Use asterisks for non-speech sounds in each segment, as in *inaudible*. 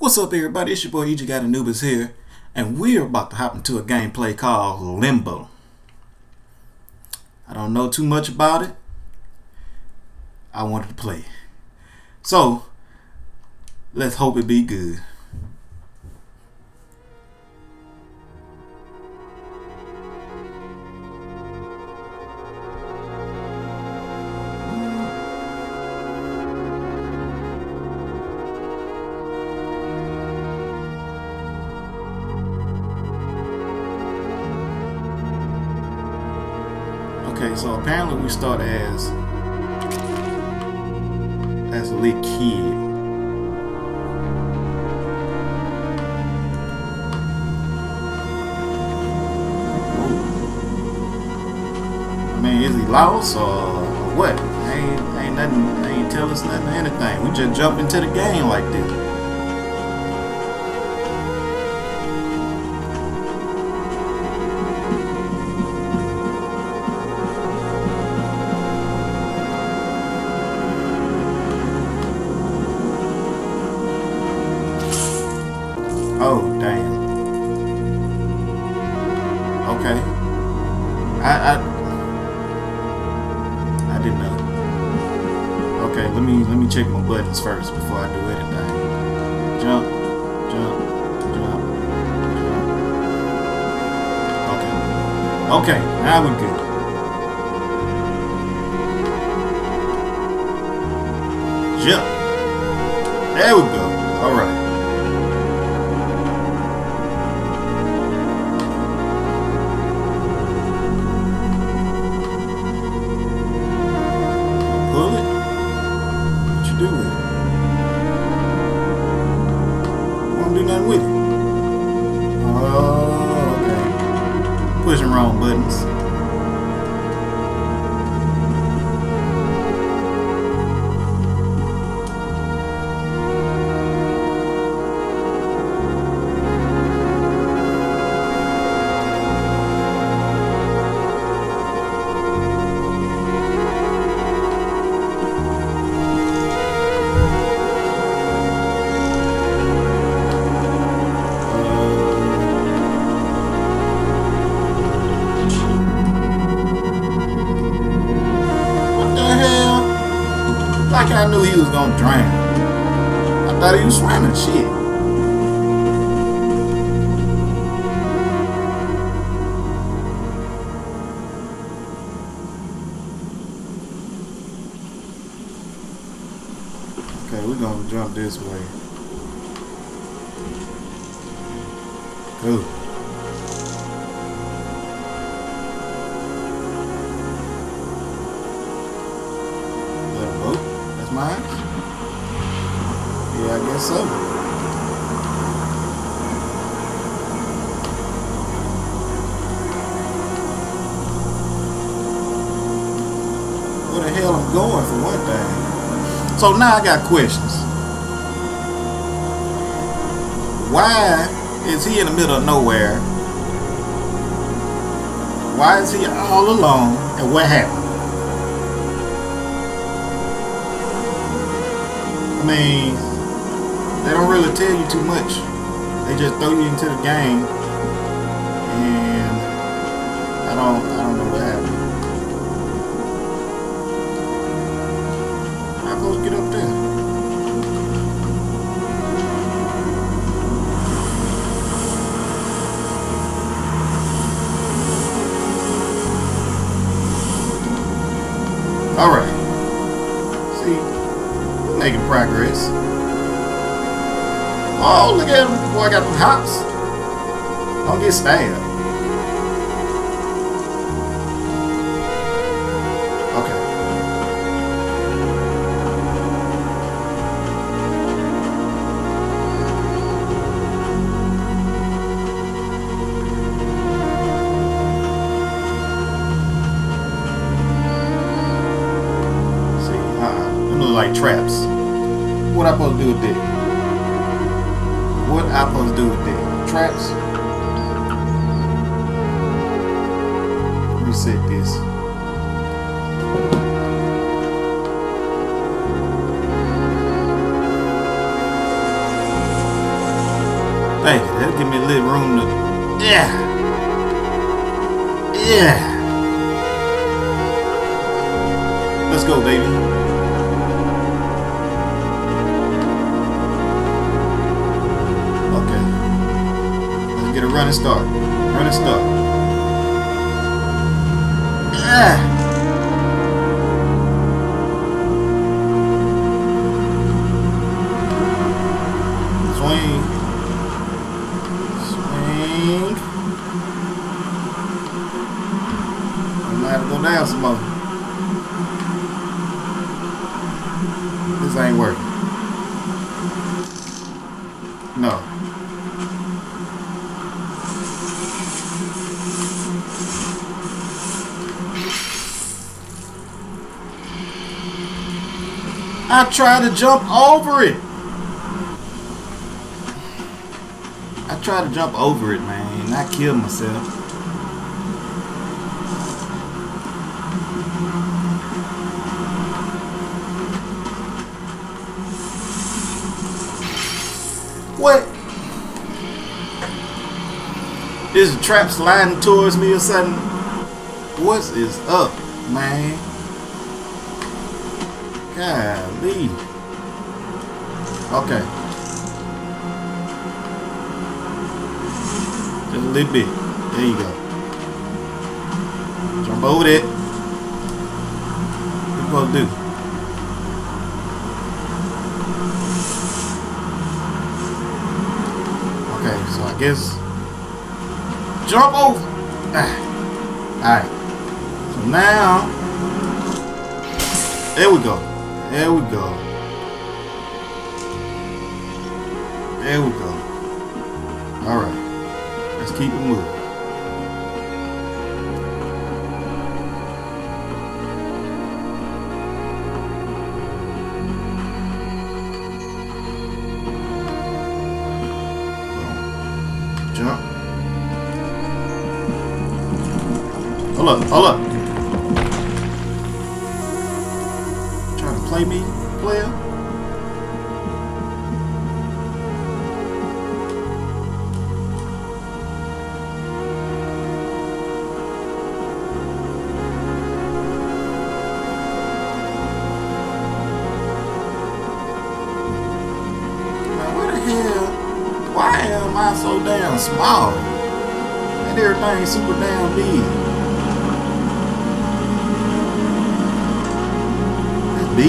What's up everybody, it's your boy Egypt God Anubis here, and we're about to hop into a gameplay called Limbo. I don't know too much about it. I wanted to play. So, let's hope it be good. Lost or what? Ain't ain't nothing. Ain't tell us nothing. Anything. We just jump into the game like this. Jump. There we go. I knew he was gonna drown. I thought he was swimming. Shit. Okay, we're gonna jump this way. Hell I'm going for one thing. So now I got questions. Why is he in the middle of nowhere? Why is he all alone? And what happened? I mean, they don't really tell you too much. They just throw you into the game, and All right. See, making progress. Oh, look at him. Boy, I got the hops. Don't get stabbed. Thank you. That'll give me a little room to. Yeah. Yeah. Let's go, baby. Okay. Let's get a running start. Running start. Yeah. No. I tried to jump over it. I tried to jump over it, man. I killed myself. Is the trap sliding towards me or something? What is up, man? Golly. Okay. Just a little bit. There you go. Jump over that. What you to do? Okay, so I guess jump over. Ah. Alright. So now there we go. There we go. There we go. Alright. Let's keep it moving. Hold up. Trying to play me, player? Why am I so damn small? And everything's super damn big. No,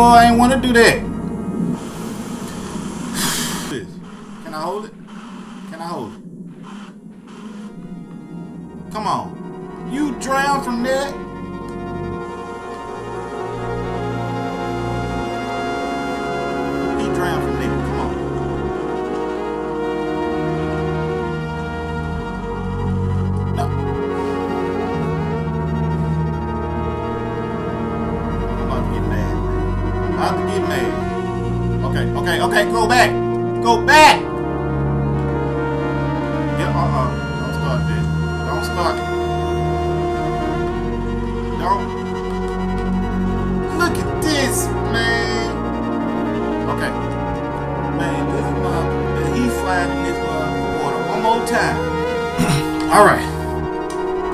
I ain't want to do that. Can I hold it? Can I hold it? Come on. You drown from that?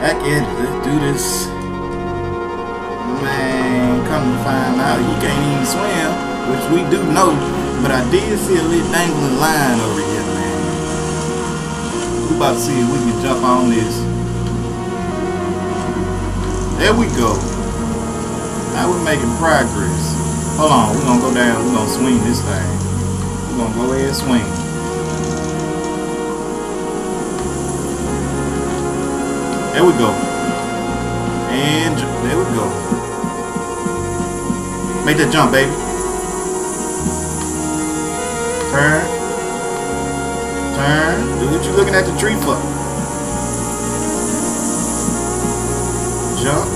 Back in. Let's do this. Man, come to find out you can't even swim, which we do know. But I did see a little dangling line over here, man. We about to see if we can jump on this. There we go. Now we're making progress. Hold on, we're gonna go down, we're gonna swing this thing. We're gonna go ahead and swing. There we go. And there we go. Make that jump, baby. Turn. Turn. Do what you looking at the tree for. Jump.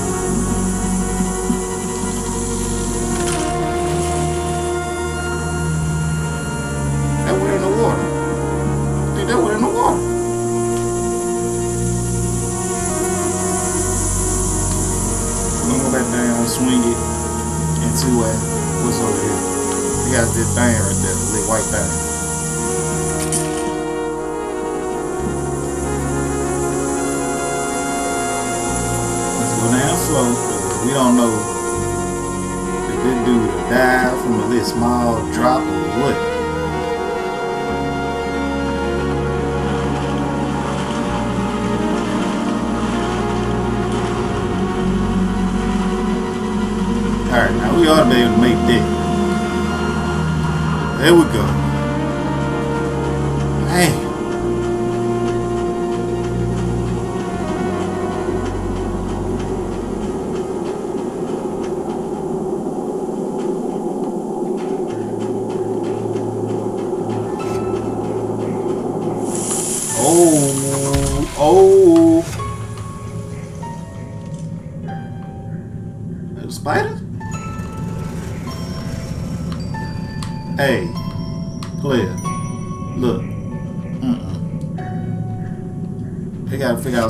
We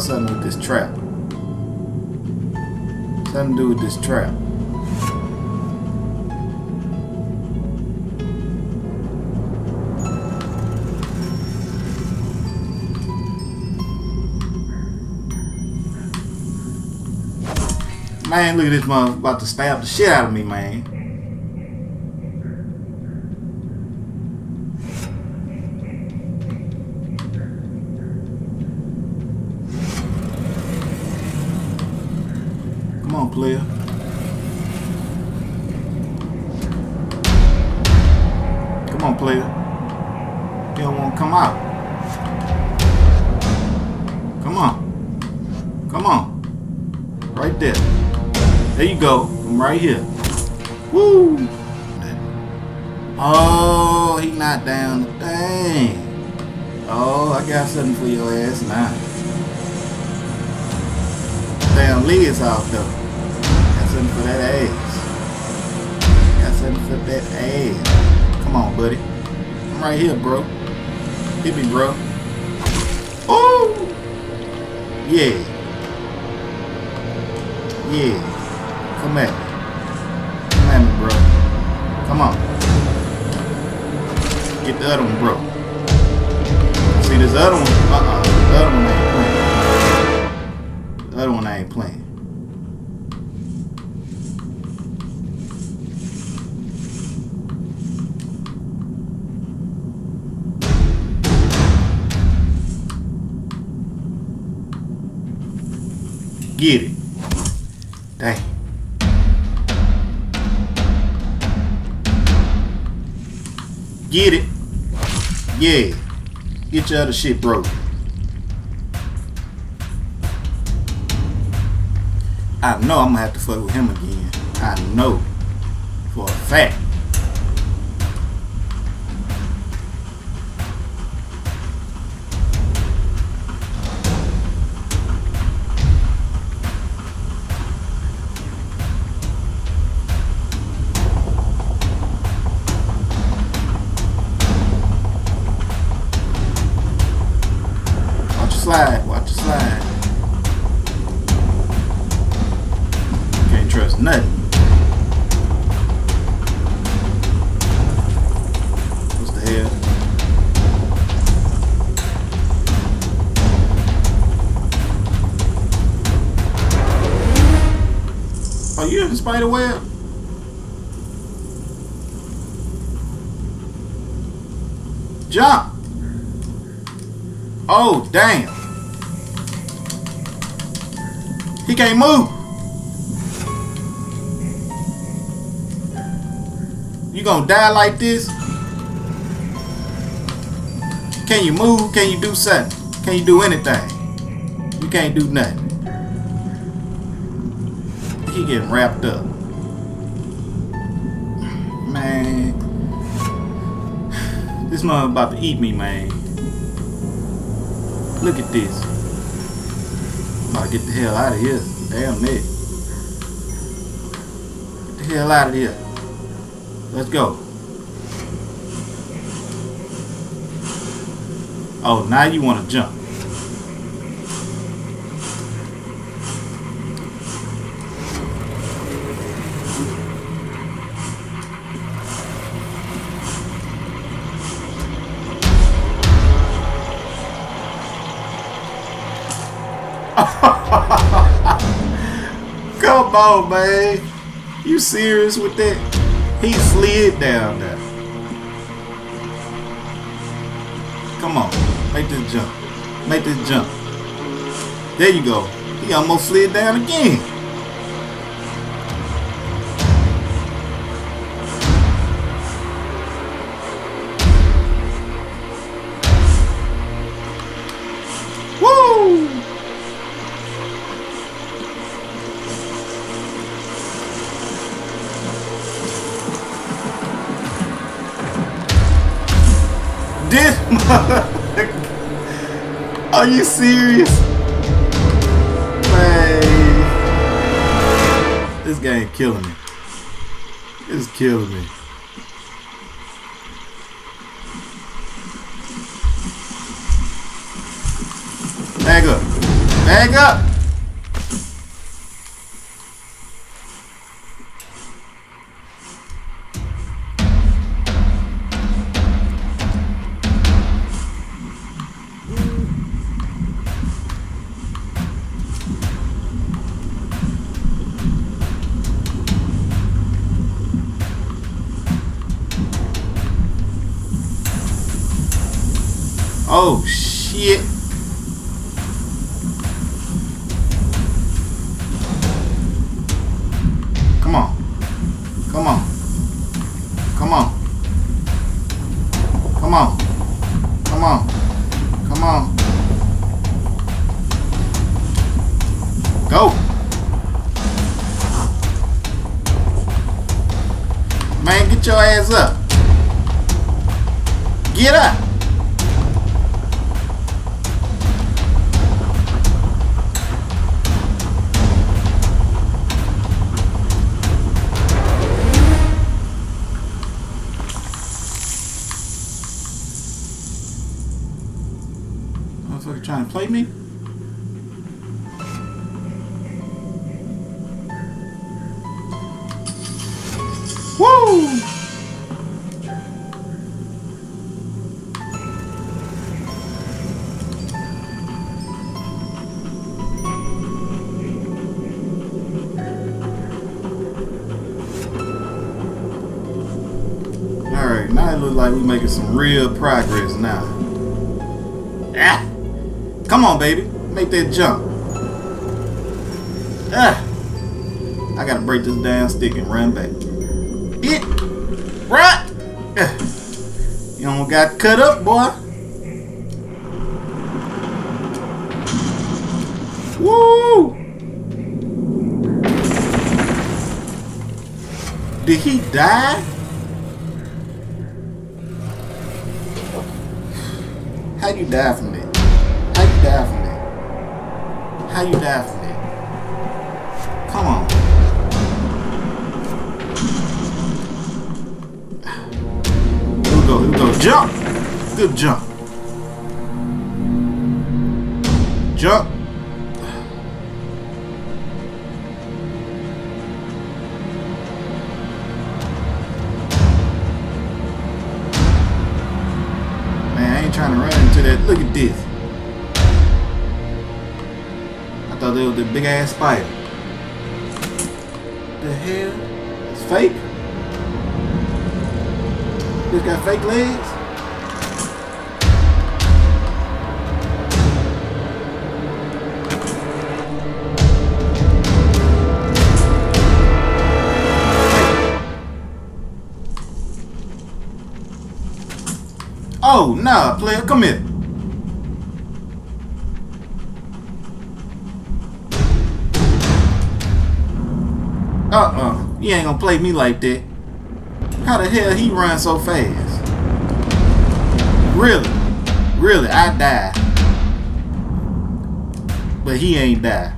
gotta figure out something with this trap. Something to do with this trap. Man, look at this mother about to stab the shit out of me, man. Right here. Woo! Oh, he knocked down. the thing. Oh, I got something for your ass now. Damn lid's off though. Got something for that ass. Got something for that ass. Come on, buddy. I'm right here, bro. Hit me, bro. Oh! Yeah. Yeah. Come at me. Come at bro. Come on. Get the other one, bro. See this other one? Uh-uh. The other one ain't playing. The other one I ain't playing. Get it. Get it. Yeah. Get your other shit broke. I know I'm gonna have to fuck with him again. I know. For a fact. You spider web? Jump! Oh, damn. He can't move. You gonna die like this? Can you move? Can you do something? Can you do anything? You can't do nothing. Getting wrapped up. Man. This mother about to eat me, man. Look at this. I'm about to get the hell out of here. Damn it. Get the hell out of here. Let's go. Oh, now you want to jump. *laughs* Come on, man. You serious with that? He slid down there. Come on. Make this jump. Make this jump. There you go. He almost slid down again. *laughs* Are you serious? Man. This game killing me. It's killing me. Bag up. Bag up. Oh shit. Me? Woo! Alright, now it looks like we're making some real progress now. Come on, baby. Make that jump. Ah! I gotta break this damn stick and run back. It! Right! Ah. You almost got cut up, boy. Woo! Did he die? How you die from that? Die? How you die? Come on. Here we go, here we go. Jump! Good jump. Jump. Man, I ain't trying to run into that. Look at this. Thought it was big ass spider. The hell? It's fake? This got fake legs? Oh, nah, player, come here. Uh-uh. You ain't gonna play me like that. How the hell he run so fast? Really? Really, I died. But he ain't died.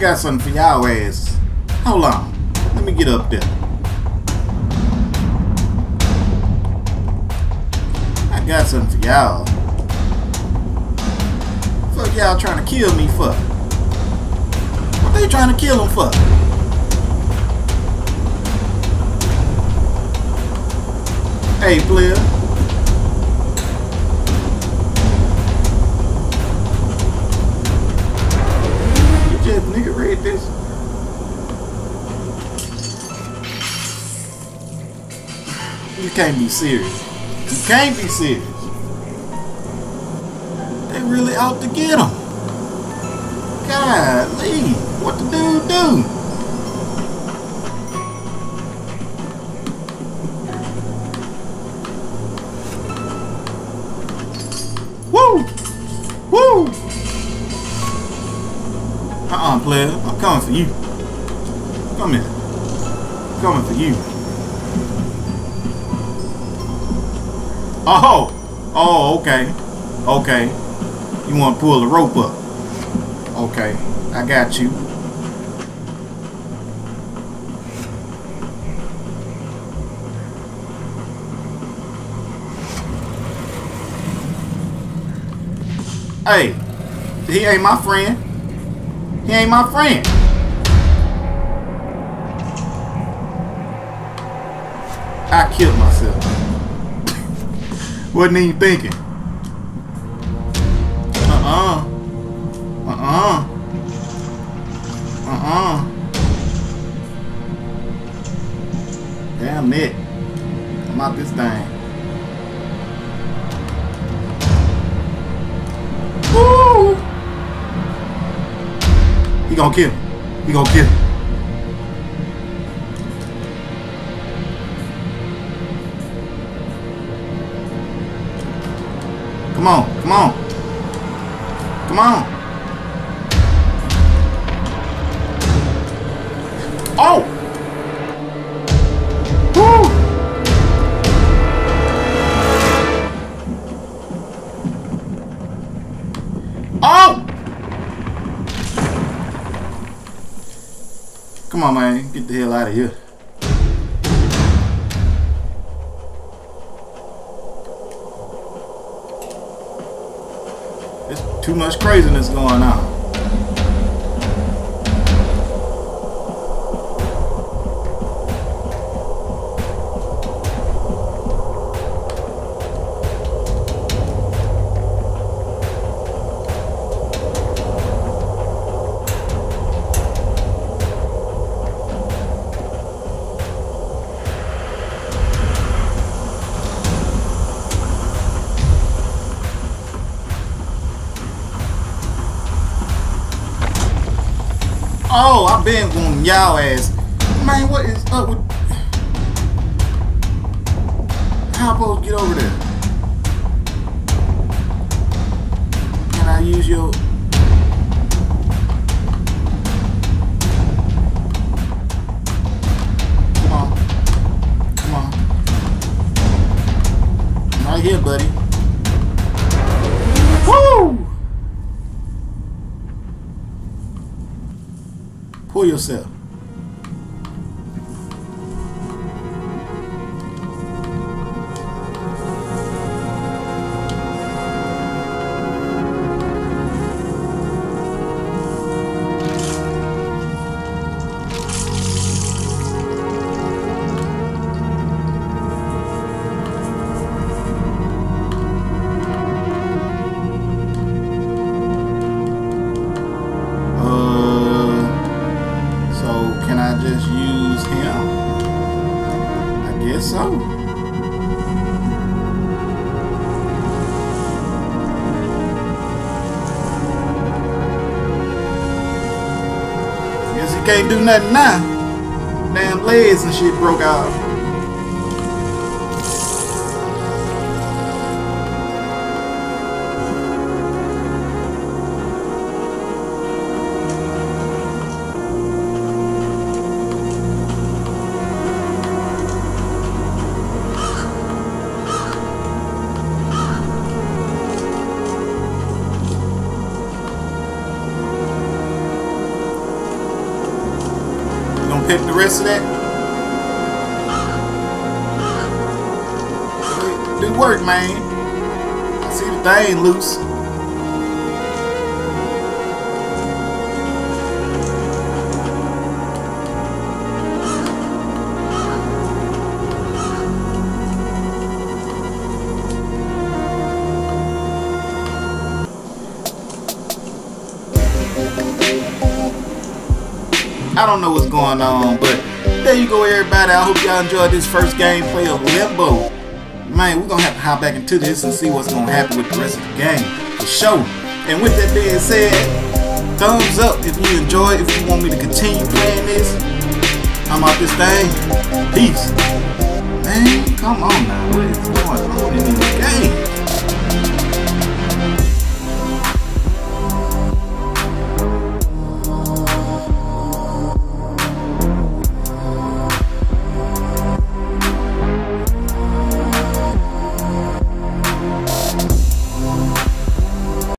I got something for y'all ass. Hold on. Let me get up there. I got something for y'all. Fuck y'all trying to kill me for? What they trying to kill him for? Hey, player. Can't be serious. You can't be serious. They really out to get him. Golly, what the dude do? Woo! Woo! Uh-uh, player. I'm coming for you. Come here. I'm coming for you. Oh! Oh, okay. Okay. You want to pull the rope up. Okay. I got you. Hey, he ain't my friend. He ain't my friend. I killed myself. Wasn't even thinking. Uh-uh. Uh-uh. Uh-uh. Damn it. I'm out this thing. Woo! He gonna kill. He gonna kill. Come on, come on. Come on. Oh! Woo! Oh! Come on, man. Get the hell out of here. Too much craziness going on. Been on y'all ass. Man, what is up with... How am get over there? Can I use your... Come on. Come on. I'm right here, buddy. Woo! Pull yourself. Do nothing now. Damn legs and shit broke out. That? Do work, man. I See the thing loose. I don't know what's going on, but there you go, everybody. I hope y'all enjoyed this first gameplay of Limbo. Man, we're gonna have to hop back into this and see what's gonna happen with the rest of the game for sure. And with that being said, thumbs up if you enjoy. If you want me to continue playing this, I'm out this thing. Peace. Man, come on now. What is going on?